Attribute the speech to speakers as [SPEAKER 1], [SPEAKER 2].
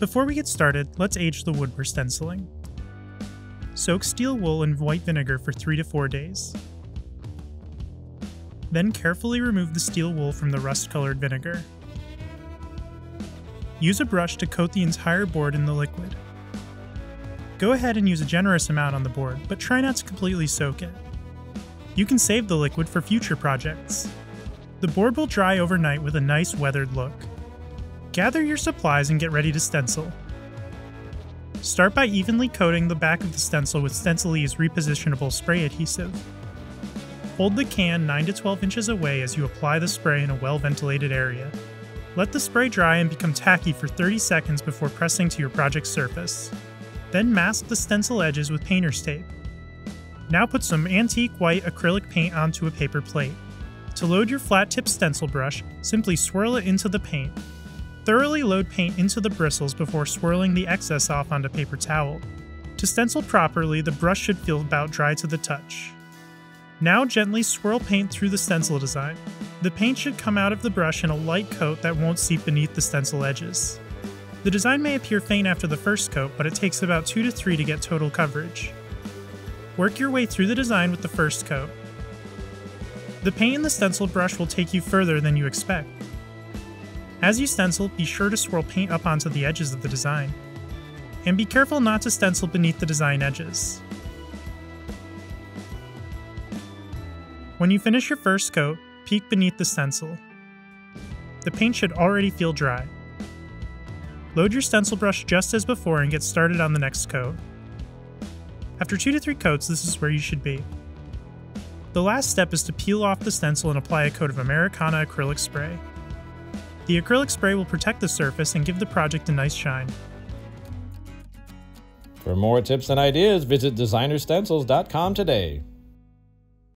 [SPEAKER 1] Before we get started, let's age the wood we're stenciling. Soak steel wool in white vinegar for 3 to 4 days. Then carefully remove the steel wool from the rust-colored vinegar. Use a brush to coat the entire board in the liquid. Go ahead and use a generous amount on the board, but try not to completely soak it. You can save the liquid for future projects. The board will dry overnight with a nice weathered look. Gather your supplies and get ready to stencil. Start by evenly coating the back of the stencil with StencilEase repositionable spray adhesive. Hold the can 9 to 12 inches away as you apply the spray in a well ventilated area. Let the spray dry and become tacky for 30 seconds before pressing to your project's surface. Then mask the stencil edges with painter's tape. Now put some antique white acrylic paint onto a paper plate. To load your flat tip stencil brush, simply swirl it into the paint. Thoroughly load paint into the bristles before swirling the excess off onto paper towel. To stencil properly, the brush should feel about dry to the touch. Now gently swirl paint through the stencil design. The paint should come out of the brush in a light coat that won't seep beneath the stencil edges. The design may appear faint after the first coat, but it takes about 2 to 3 to get total coverage. Work your way through the design with the first coat. The paint in the stencil brush will take you further than you expect. As you stencil, be sure to swirl paint up onto the edges of the design. And be careful not to stencil beneath the design edges. When you finish your first coat, peek beneath the stencil. The paint should already feel dry. Load your stencil brush just as before and get started on the next coat. After 2 to 3 coats, this is where you should be. The last step is to peel off the stencil and apply a coat of Americana acrylic spray. The acrylic spray will protect the surface and give the project a nice shine.
[SPEAKER 2] For more tips and ideas, visit designerstencils.com today.